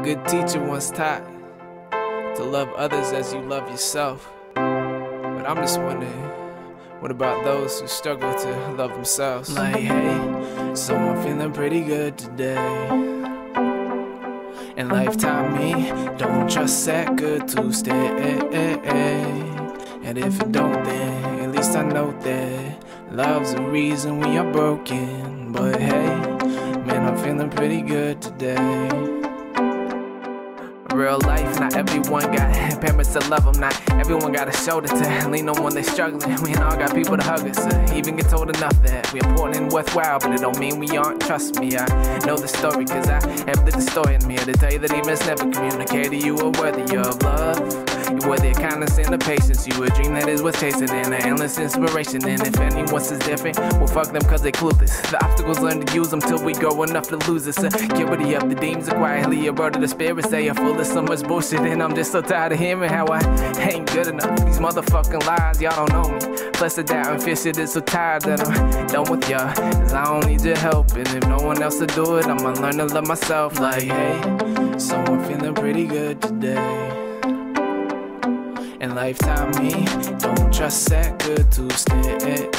A good teacher once taught to love others as you love yourself. But I'm just wondering, what about those who struggle to love themselves? Like, hey, so I'm feeling pretty good today. And life taught me, don't trust that good to stay. And if it don't, then at least I know that love's the reason we are broken. But hey, man, I'm feeling pretty good today real life. Not everyone got parents to love them. Not everyone got a shoulder to lean on when they're struggling. We ain't all got people to hug us. Uh, even get told enough that we're important and worthwhile, but it don't mean we aren't. Trust me, I know the story, cause I have the story in me to tell you that must never communicate to you are worthy of love. You worthy of kindness and the patience. You a dream that is worth chasing and an endless inspiration. And if anyone's is different, well, fuck them cause they clueless. The obstacles learn to use them till we grow enough to lose us. Uh, get ready up, the demons are quietly of the spirits. They are full so much bullshit, and I'm just so tired of hearing how I ain't good enough. These motherfucking lies, y'all don't know me. Plus, the doubt and fear shit is so tired that I'm done with y'all. Cause I don't need your help, and if no one else will do it, I'ma learn to love myself. Like, hey, so I'm feeling pretty good today. And life taught me, don't trust that good to stay. And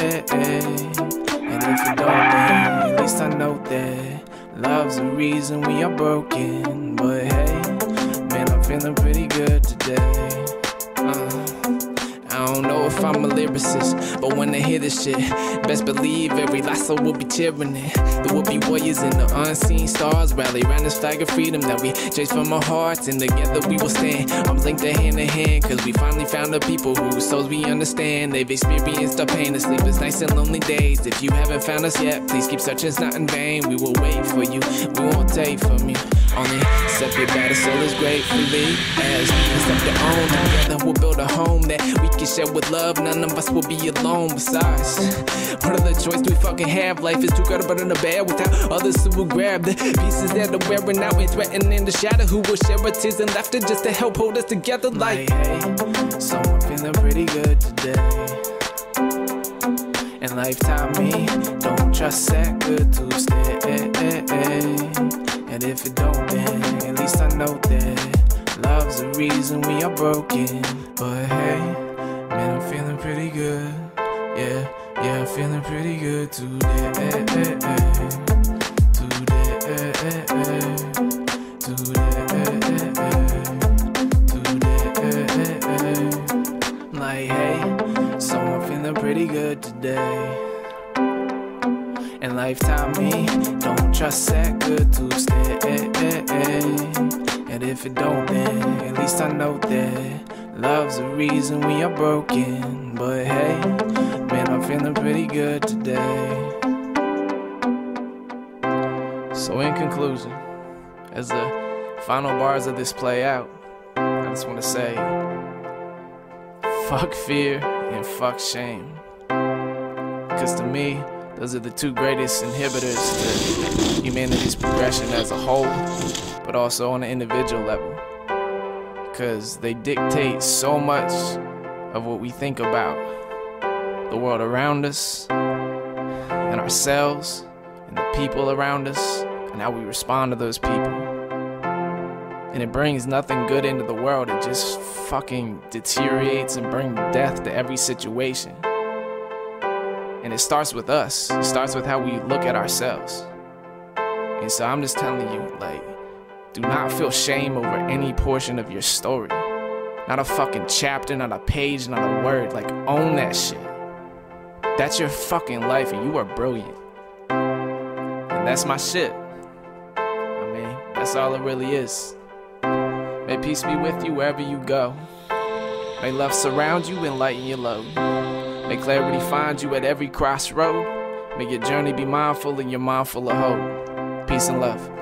if you don't, then at least I know that love's the reason we are broken. But hey, feeling pretty good today. I'm a lyricist, but when they hear this shit, best believe every last soul will be cheering it. There will be warriors and the unseen stars rally around this flag of freedom that we chase from our hearts, and together we will stand. I'm linked hand in hand, cause we finally found the people whose souls we understand. They've experienced the pain, the sleepless nights and lonely days. If you haven't found us yet, please keep searching, it's not in vain. We will wait for you, we won't take from you. Only accept your battle soul is gratefully as we accept our own. Together we'll build a home that we can share with love. None of us will be alone. Besides, what other choice do we fucking have? Life is too good, but in a bad without others who will grab the pieces that are wearing out and threatening the shadow. Who will share our tears and laughter just to help hold us together? Like, hey, so I'm feeling pretty good today. And life taught me, don't trust that good to stay. And if it don't, then at least I know that love's the reason we are broken. But hey, man, I'm feeling pretty good. Yeah, yeah, I'm feeling pretty good today. Today, today, Today. like hey, so I'm feeling pretty good today. And life taught me, don't trust that good to stay. And if it don't, reason we are broken. But hey, man, I'm feeling pretty good today. So, in conclusion, as the final bars of this play out, I just want to say fuck fear and fuck shame. Because to me, those are the two greatest inhibitors to humanity's progression as a whole, but also on an individual level. Because they dictate so much of what we think about the world around us, and ourselves, and the people around us, and how we respond to those people. And it brings nothing good into the world, it just fucking deteriorates and brings death to every situation. And it starts with us. It starts with how we look at ourselves. And so I'm just telling you, like, do not feel shame over any portion of your story. Not a fucking chapter, not a page, not a word. Like, own that shit. That's your fucking life, and you are brilliant. And that's my shit. I mean, that's all it really is. May peace be with you wherever you go. May love surround you and lighten your load. May clarity find you at every crossroad. May your journey be mindful and your mind full of hope. Peace and love.